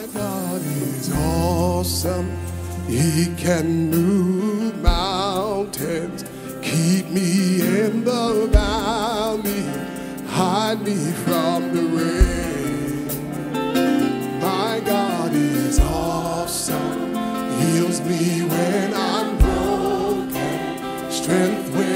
My God is awesome. He can move mountains, keep me in the valley, hide me from the rain. My God is awesome. Heals me when I'm broken, strength when